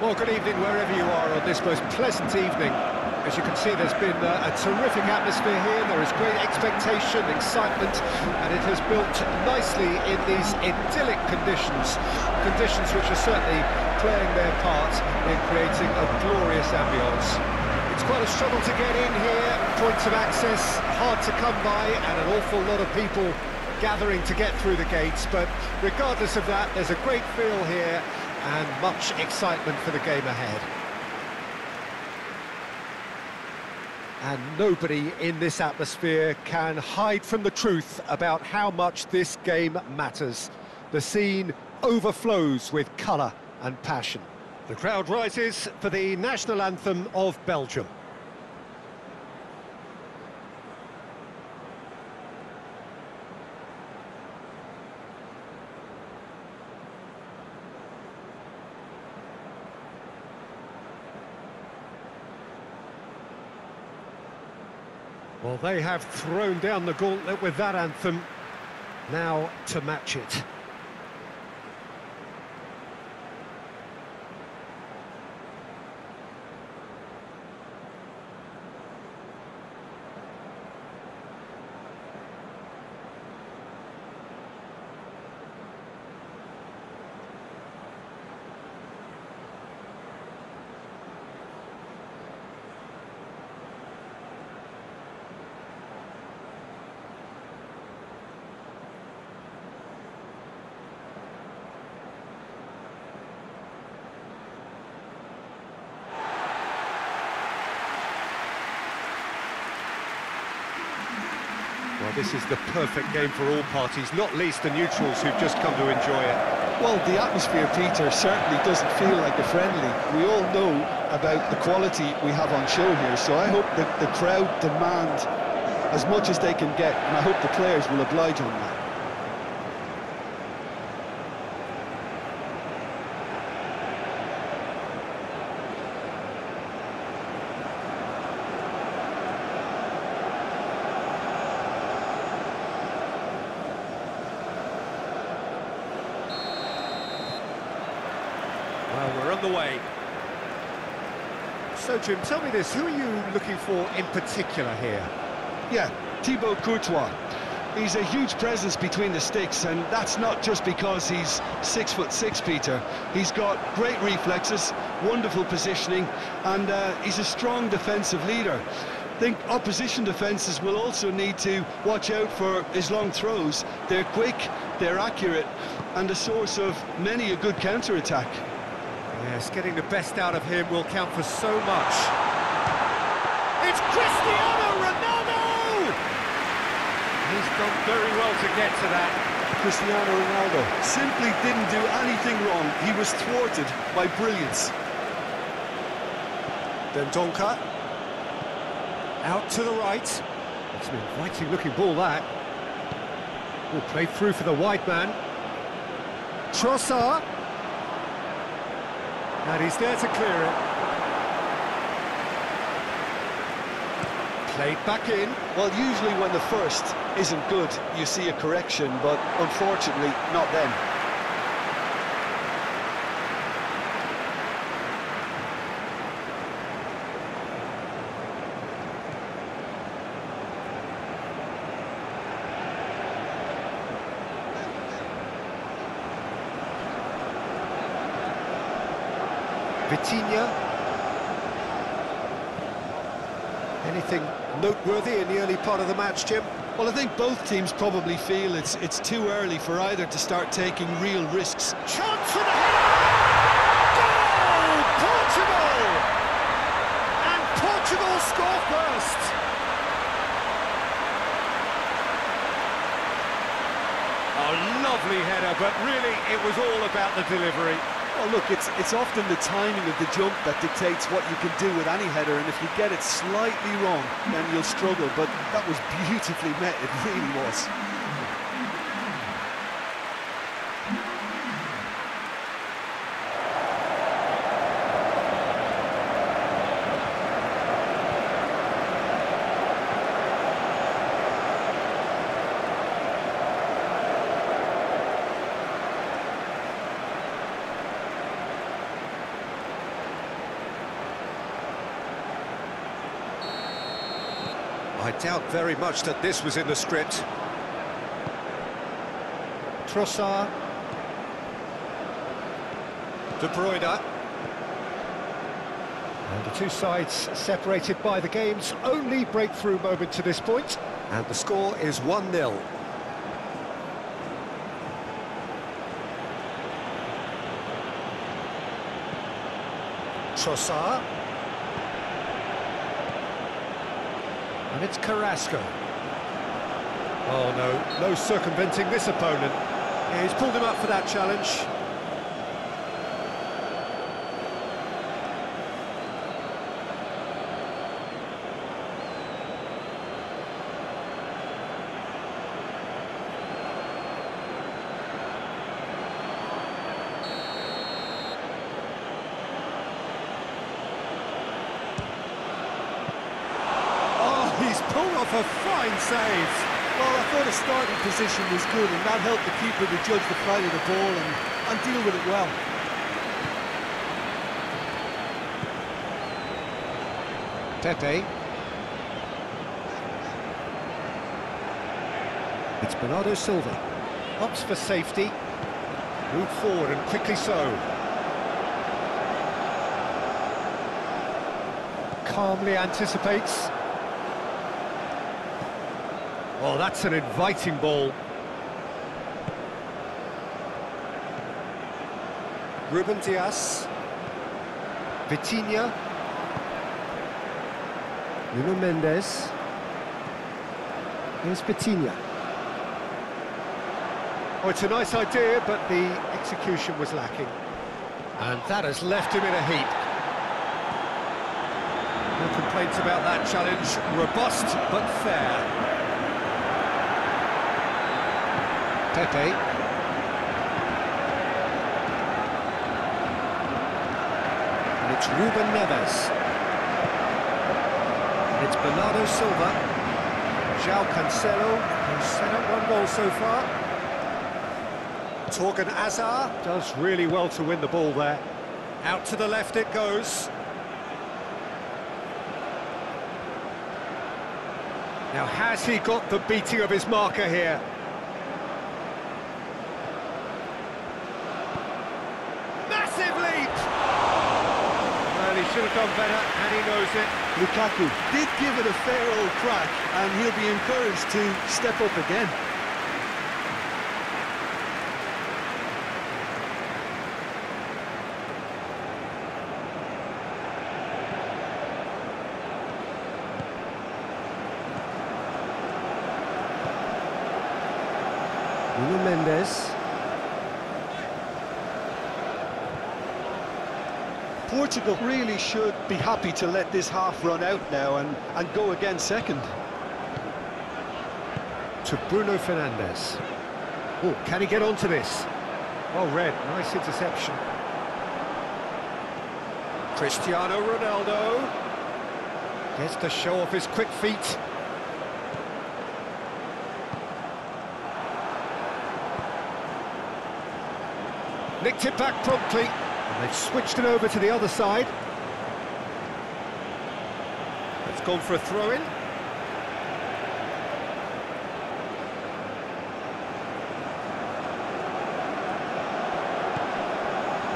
Well, good evening wherever you are on this most pleasant evening. As you can see, there's been uh, a terrific atmosphere here. There is great expectation, excitement, and it has built nicely in these idyllic conditions. Conditions which are certainly playing their part in creating a glorious ambience. It's quite a struggle to get in here. Points of access hard to come by, and an awful lot of people gathering to get through the gates. But regardless of that, there's a great feel here and much excitement for the game ahead. And nobody in this atmosphere can hide from the truth about how much this game matters. The scene overflows with colour and passion. The crowd rises for the national anthem of Belgium. Well, they have thrown down the gauntlet with that anthem. Now to match it. Well, this is the perfect game for all parties, not least the neutrals who've just come to enjoy it. Well, the atmosphere, Peter, certainly doesn't feel like a friendly. We all know about the quality we have on show here, so I hope that the crowd demand as much as they can get, and I hope the players will oblige on that. Well, we're on the way. So, Jim, tell me this, who are you looking for in particular here? Yeah, Thibaut Courtois. He's a huge presence between the sticks, and that's not just because he's six foot six, Peter. He's got great reflexes, wonderful positioning, and uh, he's a strong defensive leader. I think opposition defences will also need to watch out for his long throws. They're quick, they're accurate, and a source of many a good counter-attack. Yes, getting the best out of him will count for so much. It's Cristiano Ronaldo! He's done very well to get to that. Cristiano Ronaldo simply didn't do anything wrong. He was thwarted by brilliance. Dendoncker. Out to the right. It's an inviting looking ball, that. Will play through for the wide man. Trossard. And he's there to clear it. Played back in. Well, usually when the first isn't good, you see a correction, but unfortunately, not then. Vitinha. Anything noteworthy in the early part of the match, Jim? Well, I think both teams probably feel it's it's too early for either to start taking real risks. Chance for the header! Goal! Portugal! And Portugal score first! A lovely header, but really it was all about the delivery. Well, look, it's it's often the timing of the jump that dictates what you can do with any header, and if you get it slightly wrong, then you'll struggle. But that was beautifully met, it really was. Very much that this was in the script. Trossard. De Bruyne. And the two sides separated by the game's only breakthrough moment to this point. And the score is 1-0. Trossard. And it's Carrasco. Oh no, no circumventing this opponent. Yeah, he's pulled him up for that challenge. pulled off a fine save. Well, I thought the starting position was good, and that helped the keeper to judge the flight of the ball and, and deal with it well. Pepe. It's Bernardo Silva. Opts for safety. Move forward and quickly so. Calmly anticipates. Oh, that's an inviting ball. Ruben Dias. Vitinha. Nuno Mendes. Here's Vitinha. Oh, it's a nice idea, but the execution was lacking. And that has left him in a heap. No complaints about that challenge. Robust, but fair. Pepe. And it's Ruben Neves. And it's Bernardo Silva. João Cancelo, who's set up one goal so far. Torgan Hazard does really well to win the ball there. Out to the left it goes. Now, has he got the beating of his marker here? Better, and he knows it. Lukaku did give it a fair old crack, and he'll be encouraged to step up again. Nuno Mendes. Portugal really should be happy to let this half run out now and, and go again second. To Bruno Fernandes. Oh, can he get onto this? Oh, well read, nice interception. Cristiano Ronaldo. Gets to show off his quick feet. Nicked it back promptly. And they've switched it over to the other side. It's gone for a throw-in.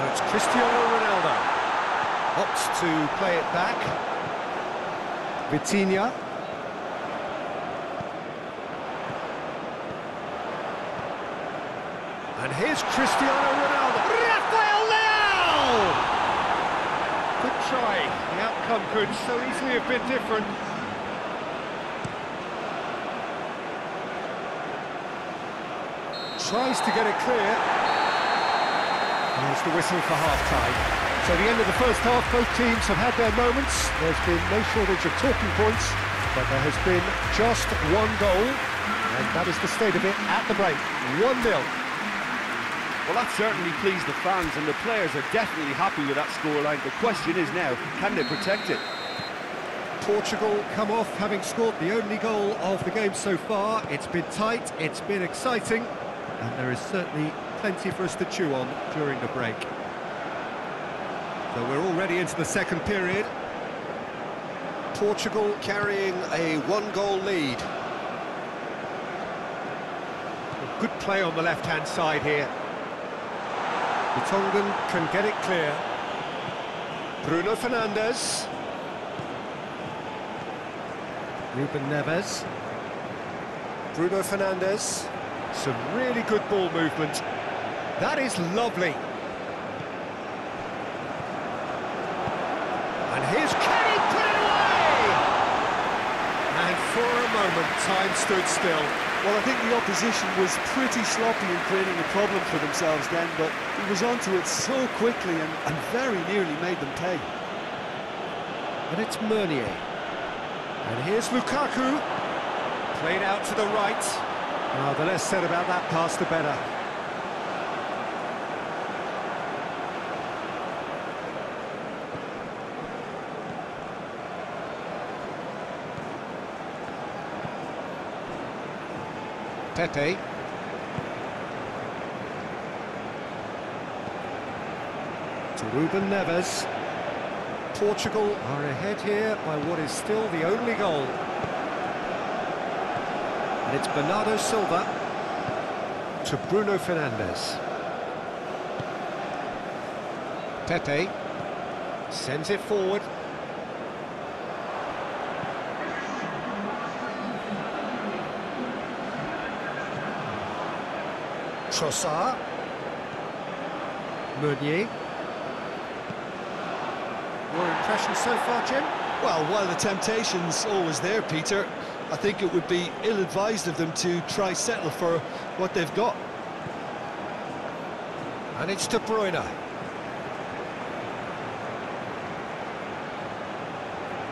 Now it's Cristiano Ronaldo. Opts to play it back. Vitinha. And here's Cristiano Ronaldo. Good try. The outcome could so easily have been different. Tries to get it clear. There's the whistle for half-time. So the end of the first half, both teams have had their moments. There's been no shortage of talking points, but there has been just one goal, and that is the state of it at the break. 1-0. Well, that certainly pleased the fans, and the players are definitely happy with that scoreline. The question is now, can they protect it? Portugal come off having scored the only goal of the game so far. It's been tight, it's been exciting, and there is certainly plenty for us to chew on during the break. So we're already into the second period. Portugal carrying a one-goal lead. Good play on the left-hand side here. Tongan can get it clear. Bruno Fernandes. Ruben Neves. Bruno Fernandes. Some really good ball movement. That is lovely. And here's Kenny, put it away! And for a moment, time stood still. Well, I think the opposition was pretty sloppy in creating a problem for themselves then, but he was onto it so quickly and, and very nearly made them pay. And it's Meunier. And here's Lukaku. Played out to the right. Oh, the less said about that pass, the better. Pepe. To Ruben Neves. Portugal are ahead here by what is still the only goal. And it's Bernardo Silva to Bruno Fernandes. Pepe sends it forward. Trossard. Meunier. Your impression so far, Jim? Well, while the temptation's always there, Peter, I think it would be ill-advised of them to try settle for what they've got. And it's De Bruyne.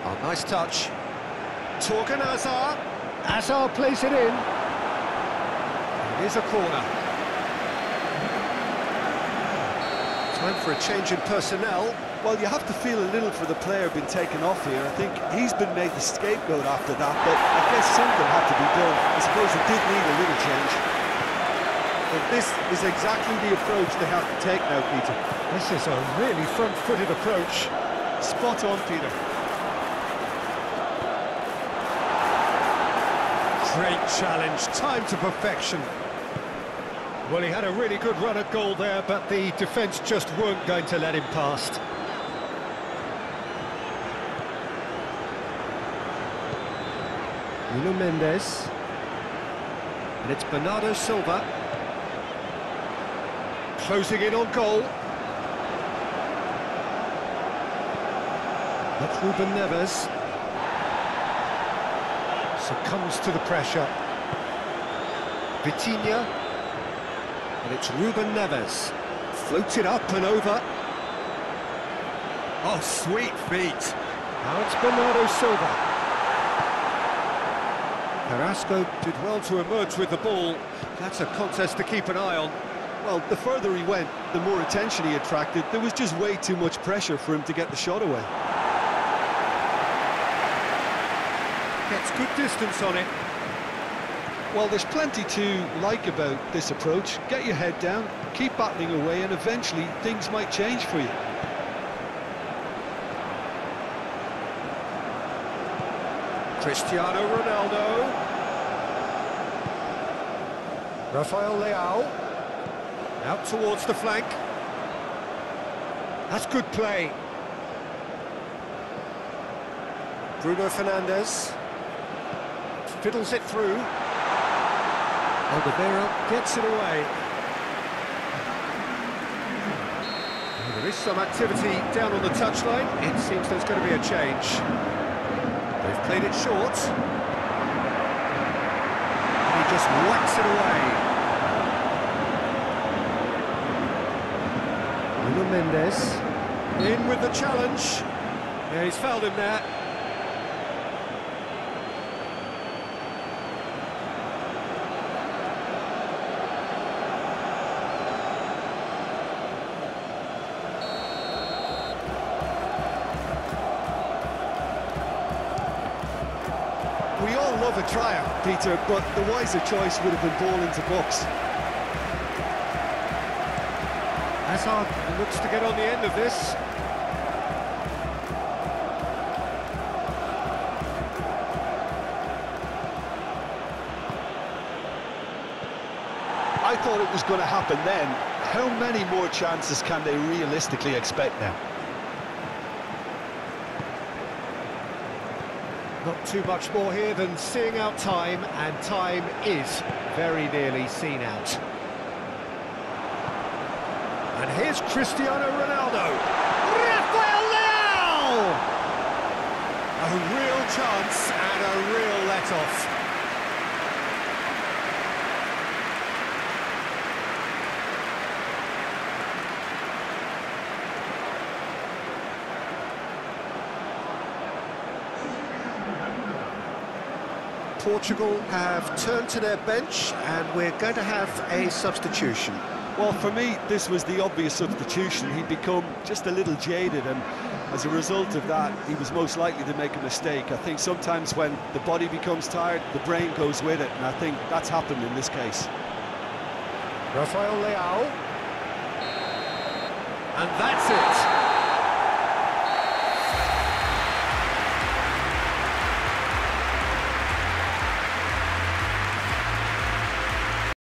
Oh, nice touch. Torgan Hazard. Hazard plays it in. It is a corner. Time for a change in personnel. Well, you have to feel a little for the player being taken off here. I think he's been made the scapegoat after that, but I guess something had to be done. I suppose it did need a little change. But this is exactly the approach they have to take now, Peter. This is a really front-footed approach. Spot on, Peter. Great challenge, time to perfection. Well, he had a really good run at goal there, but the defence just weren't going to let him past. Nuno Mendes. And it's Bernardo Silva. Closing in on goal. That's Ruben Neves. Succumbs to the pressure. Vitinha. And it's Ruben Neves. Floated up and over. Oh, sweet feet. Now it's Bernardo Silva. Carrasco did well to emerge with the ball. That's a contest to keep an eye on. Well, the further he went, the more attention he attracted. There was just way too much pressure for him to get the shot away. Gets good distance on it. Well, there's plenty to like about this approach. Get your head down, keep battling away, and eventually things might change for you. Cristiano Ronaldo. Rafael Leao. Out towards the flank. That's good play. Bruno Fernandes. Fiddles it through. Alderweireld gets it away. There is some activity down on the touchline. It seems there's going to be a change. They've played it short. And he just whacks it away. Nuno Mendes. In with the challenge. Yeah, he's fouled him there. Peter, but the wiser choice would have been ball into box. Hazard looks to get on the end of this. I thought it was going to happen then. How many more chances can they realistically expect now? Not too much more here than seeing out time, and time is very nearly seen out. And here's Cristiano Ronaldo. Rafael Leao! A real chance and a real let-off. Portugal have turned to their bench and we're going to have a substitution. Well, for me, this was the obvious substitution. He'd become just a little jaded, and as a result of that, he was most likely to make a mistake. I think sometimes when the body becomes tired, the brain goes with it, and I think that's happened in this case. Rafael Leao. And that's it.